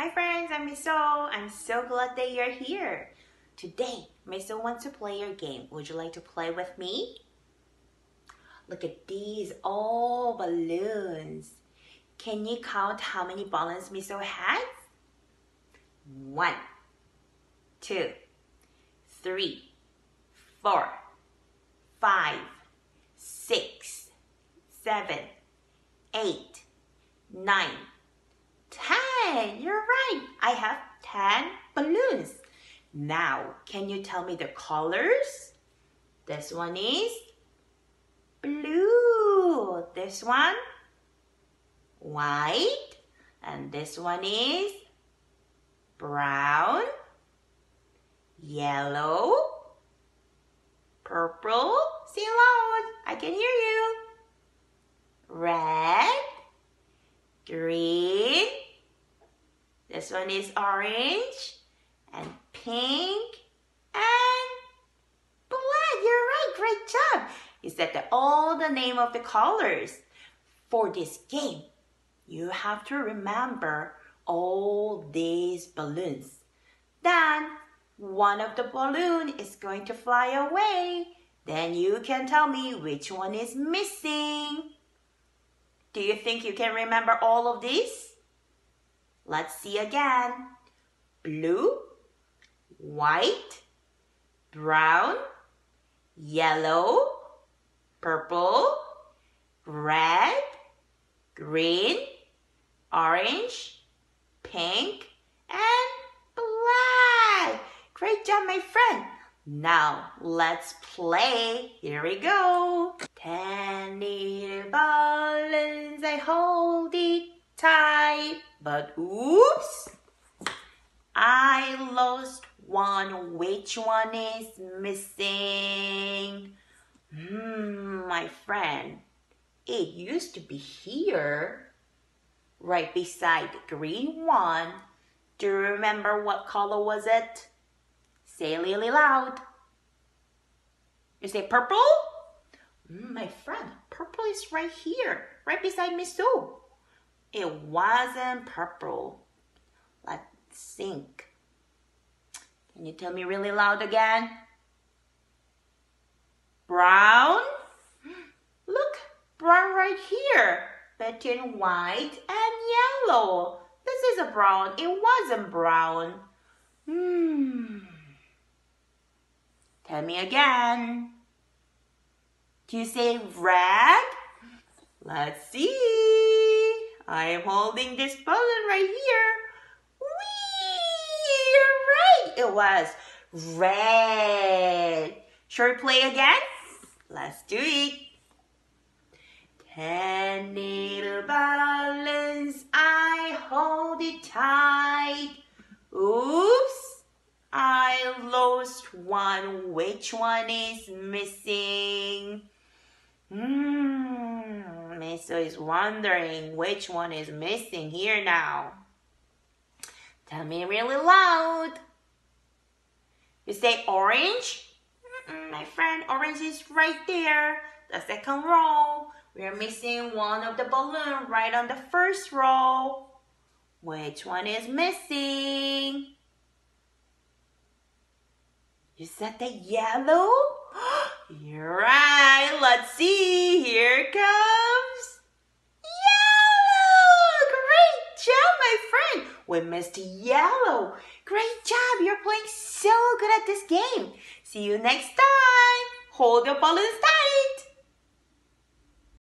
Hi friends, I'm Miss O. I'm so glad that you're here. Today, Miss O wants to play your game. Would you like to play with me? Look at these, all balloons. Can you count how many balloons Miss O has? One, two, three, four, five, six, seven, eight, nine, You're right. I have ten balloons. Now, can you tell me the colors? This one is blue. This one, white. And this one is brown, yellow, purple. Say loud. I can hear you. Red, green. This one is orange and pink and black. You're right. Great job. You said the, all the name of the colors. For this game, you have to remember all these balloons. Then one of the balloon is going to fly away. Then you can tell me which one is missing. Do you think you can remember all of these? Let's see again. Blue, white, brown, yellow, purple, red, green, orange, pink, and black. Great job, my friend. Now let's play. Here we go. Ten little balloons, I hold it tight. But oops, I lost one. Which one is missing? Hmm, my friend, it used to be here, right beside the green one. Do you remember what color was it? Say really loud. You say purple? Mm, my friend, purple is right here, right beside me, Sue. It wasn't purple. Let's think. Can you tell me really loud again? Brown? Look, brown right here. Between white and yellow. This is a brown. It wasn't brown. Hmm. Tell me again. Do you say red? Let's see. I am holding this balloon right here. Whee! You're right. It was red. Shall we play again? Let's do it. Ten little balloons, I hold it tight. Oops, I lost one. Which one is missing? Miss is wondering which one is missing here now. Tell me really loud. You say orange? Mm-mm, my friend, orange is right there. The second row. We are missing one of the balloon right on the first row. Which one is missing? You said the yellow? You're right. Let's see. Here it comes. Yellow! Great job, my We missed yellow. Great job. You're playing so good at this game. See you next time. Hold your balloons tight.